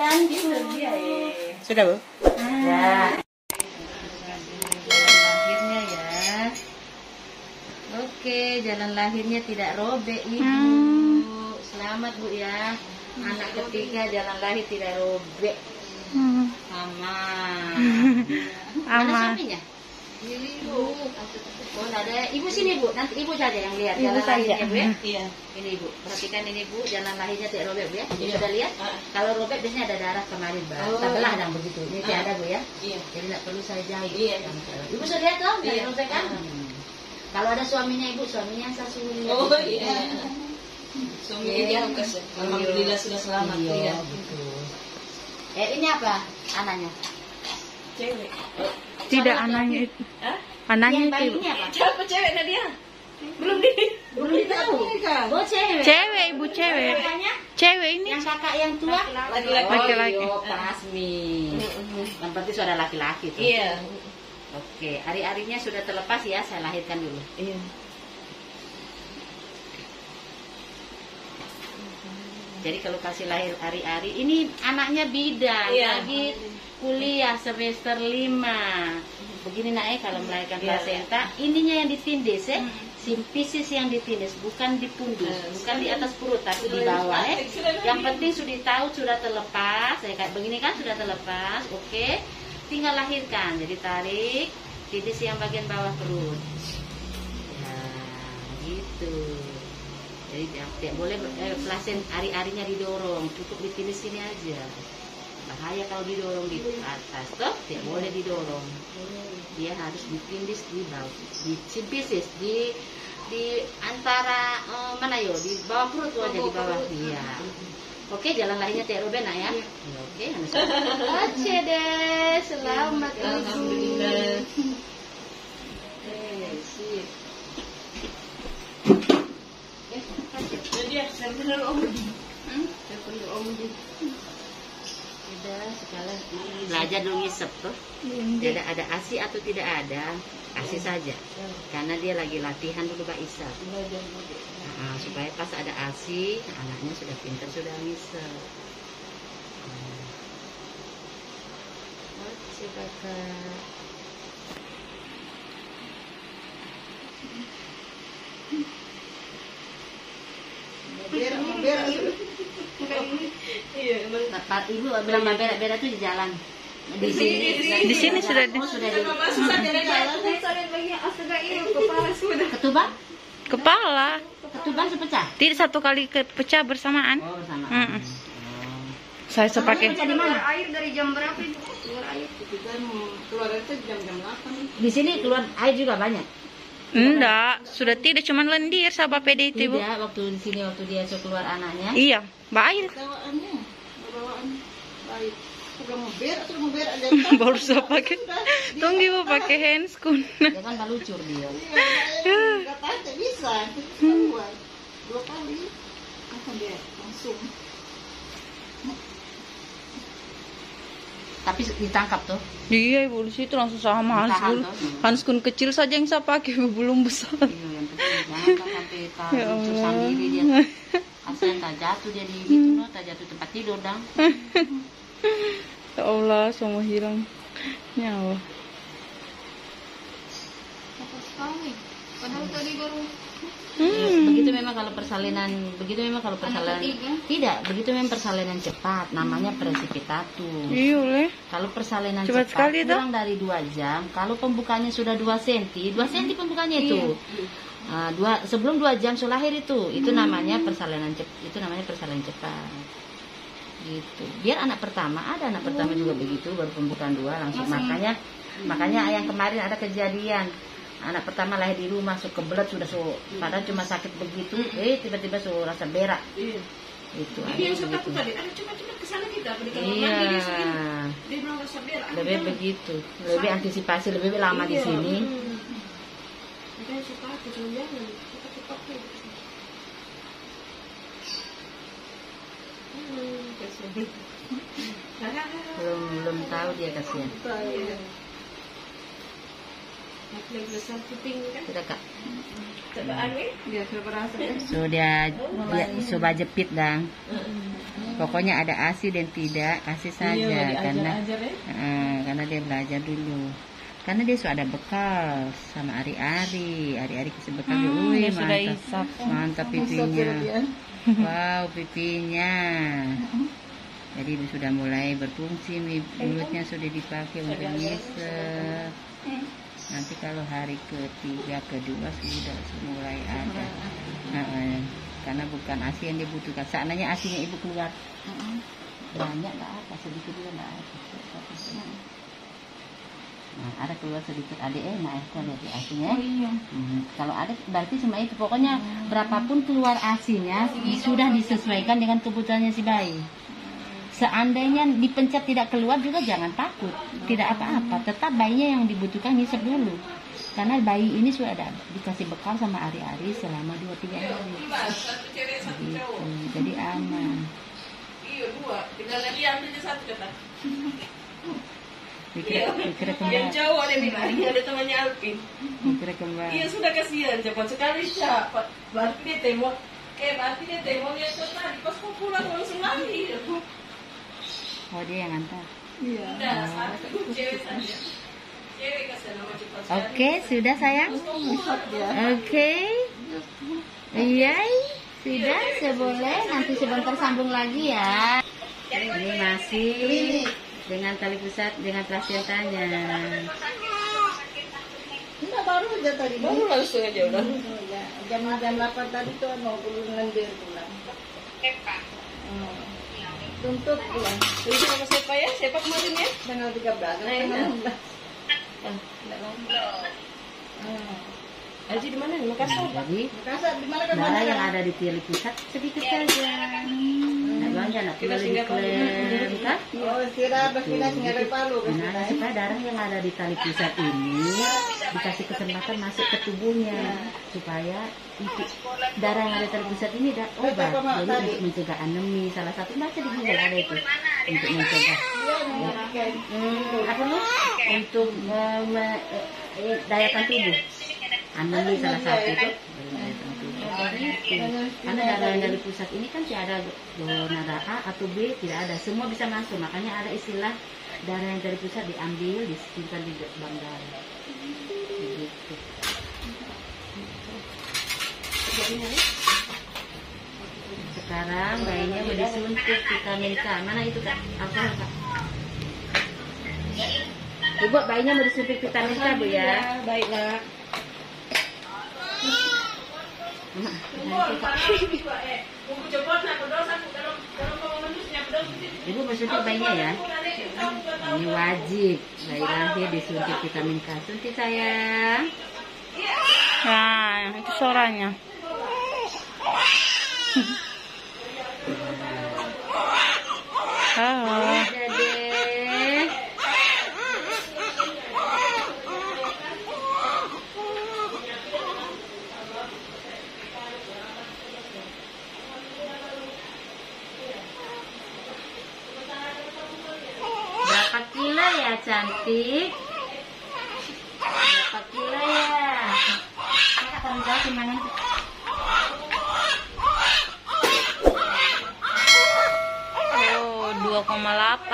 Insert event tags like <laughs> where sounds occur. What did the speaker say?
sayangku. Sudah, Bu? Ya. Jalan lahirnya ya. Oke, jalan lahirnya tidak robek ibu. Hmm. Selamat bu ya. Anak ketiga jalan lahir tidak robek. Hmm. Aman. Mana <laughs> Aman. suaminya? Ibu. Oh, ada. Ibu sini bu. Nanti ibu saja yang lihat Ibu jalan saja. lahirnya bu ya. Iya. Ini ibu. Perhatikan ini bu. Jalan lahirnya tidak robek bu ya. Ibu Iya. sudah lihat? Ah. Kalau robek biasanya ada darah kemarin bu. Oh. Kita belah dan begitu. Ini tidak Ah. ada bu ya. Iya. Jadi tidak perlu saya jahit. Iya. Ibu sudah lihat? Dari Iya. robek kan? Hmm. Kalau ada suaminya ibu, suaminya saya suruh. Oh iya. Suami Iya. dia kes. Alhamdulillah sudah selamat. Iya, Iya. betul. Eh ini apa anaknya? Cewek. Tidak anaknya itu. Hah? Anaknya yang itu. Siapa cewek Nadia? Belum di. Belum ditahu. Oh cewek. Cewek, Ibu, cewek. Cewek ini. Yang kakak yang tua? Laki-laki. Laki-laki. Oh, iya, Pasmi. Yang penting sudah laki-laki tuh. Iya. Oke, ari-arinya sudah terlepas ya, saya lahirkan dulu. Iya. Jadi kalau kasih lahir ari-ari, ini anaknya bidang, Iya. lagi kuliah semester 5. Begini nak eh kalau melahirkan Iya. plasenta, ininya yang ditindis ya. Simpisis yang ditindis, bukan di pundus, Eh, bukan di atas perut, tapi di bawah ya. Yang penting sudah tahu sudah terlepas, ya kayak begini kan sudah terlepas, oke. Tinggal lahirkan, jadi tarik, titis yang bagian bawah perut. Ya, gitu. Jadi tidak, tidak boleh eh, plasen ari-arinya didorong, cukup ditindis sini aja. Bahaya kalau didorong di atas, toh? Tidak boleh didorong. Dia harus ditindis di bawah, di simpisis, di di antara eh, mana yo? Di bawah perut tuh aja di bawah iya. Oke jalan lahirnya tidak robek nak ya. Ya, oke oke deh selamat ibu Alhamdulillah. eh sip. Eh Nadia, saya benar om. Hmm? Saya perlu om. udah sekalian belajar dulu ngisep tuh. Ada ada asi atau tidak ada asi saja. Karena dia lagi latihan dulu Pak Isa. Nah, supaya pas ada asi anaknya sudah pintar sudah ngisep. Hmm. <laughs> Oke, kakak. Iya. Bapak ibu bilang Mbak Bera Bera tuh di jalan. Di sini. Di sini sudah di- Oh, sudah di. Kepala. Ketubang sepecah. Tidak satu kali ke pecah bersamaan. Oh, sama. Mm-mm. Oh. Saya sepakai. Air dari jam berapa? Keluar air. Keluar itu jam-jam 8. Di sini keluar air juga banyak. Enggak, sudah tidak cuman lendir sahabat PD itu, Bu. Tidak, waktu di sini waktu dia keluar anaknya. Iya, baik. Bawaannya, bawaan baik. Sudah mau sudah. <laughs> Baru saya pakai. Tunggu Ibu pakai handscoon. Dia kan balucur dia. Iya, bisa. Dua, dua kali. Langsung dia langsung. Tapi ditangkap tuh. Iya, Ibu di situ langsung sama Tahan handscoon. tuh. Handscoon kecil saja yang saya pakai, belum besar. Iya, yang penting jangan sampai Ya sendiri dia. Kasihan tak jatuh <laughs> itu no, tak jatuh tempat tidur dong. Ya Allah, semua hilang nyawa. Padahal tadi baru Hmm. Begitu memang kalau persalinan, begitu memang kalau persalinan tidak, begitu memang persalinan cepat, namanya presipitatus. Iya. Kalau persalinan Cepat cepat sekali, kurang dari dua jam, kalau pembukanya sudah 2 cm, 2 cm pembukanya itu. Ah, dua sebelum dua jam setelah lahir itu, itu namanya persalinan cepat, itu namanya persalinan cepat. Gitu. Biar anak pertama ada anak pertama juga begitu, baru pembukaan dua langsung. Makanya makanya yang kemarin ada kejadian anak pertama lahir di rumah so kebelet sudah so padahal cuma sakit begitu eh tiba-tiba so rasa berak Iya. itu Tapi yang saya takut tadi, ada cepat-cepat ke sana kita. Di kamar iya mandi dia. Dia bilang rasa berak. Lebih bilang, begitu lebih antisipasi lebih lama di iya, sini hmm. Makanya suka jangan. Kita cepat. Hmm, kasihan. belum belum tahu dia kasihan Iya. Puting kan. Sudah kak. Sudah berasa ya. Sudah dia coba jepit dang. Pokoknya ada ASI dan tidak kasih saja karena Eh, karena dia belajar dulu. Karena dia sudah ada bekal sama Ari-Ari. Ari-Ari kasih bekal Hmm, dulu. Wih, sudah mantap. isap. Mantap pipinya. Wow, pipinya. Jadi sudah mulai berfungsi, mulutnya sudah dipakai untuk ngisep. Nanti kalau hari ketiga, kedua sudah mulai ada. Heeh. karena bukan ASI yang dibutuhkan. Seandainya ASInya ibu keluar banyak nggak apa, sedikit juga nggak apa. Nah, ada keluar sedikit adik eh, nah itu ada di ASInya. iya. Hmm, kalau ada berarti semua itu pokoknya berapapun keluar asinya sudah disesuaikan dengan kebutuhannya si bayi. Seandainya dipencet tidak keluar juga jangan takut, tidak apa-apa. Tetap bayinya yang dibutuhkan ngisep dulu. Karena bayi ini sudah ada dikasih bekal sama ari-ari selama 2-3 hari. Gitu. Jadi aman. Iya satu kata. Dikira, dikira Yang kembali. cowok ada bilang, ini ada temannya Alvin. Dikira kembali. Iya sudah kasihan, cepat sekali siapa. Berarti dia tembok, eh berarti dia itu tadi pas mau pulang langsung lari. Oh dia yang antar. Iya. Sekali. Oke, sudah sayang. Oke. Iya, sudah seboleh. Nanti sebentar sambung lagi ya. Ini masih dengan tali pusat dengan plasentanya. Enggak baru aja tadi. Baru langsung aja udah. Jam jam 8 tadi tuh mau pulang pulang. Hmm. Tuntut pulang Terus sama siapa ya? Siapa kemarin ya? tanggal 13 Nah, ini. tanggal 16. Haji di mana? Di Makassar. Jadi Makassar di mana kan darah yang ada di tali pusat sedikit saja. Nah, nak Kita singgah diklaim kan? Oh, singgah dari Palu kan. Nah, supaya darah yang ada di tali pusat ini dikasih kesempatan masuk ke tubuhnya supaya itu darah yang ada di tali pusat ini da- obat. Jadi untuk mencegah anemi salah satu baca di Google ada itu. Untuk mencegah. Hmm, apa lu untuk eh, eh, daya tahan tubuh anemi salah satu itu tahan tubuh. Itu. Karena darah yang dari pusat ini kan tidak ada zona A atau B, tidak ada. Semua bisa masuk. Makanya ada istilah darah yang dari pusat diambil, disimpan di bank darah. Begitu. Sekarang bayinya mau disuntik vitamin K. Mana itu kak? Apa kak? Ibu bayinya mau disuntik vitamin K bu ya? baik nak. Nah, Kumpul, panas juga eh. Kumpul cepot nak berdosa dalam dalam pengumumannya berdosa. Ibu mau suntik bayinya ya? Ini wajib bayi lahir disuntik vitamin K. Suntik sayang. Nah, itu suaranya. <laughs> Halo. Dede. Berapa kilo ya cantik? Berapa kilo ya? Ini akan jauh gimana? Oh, 2,8.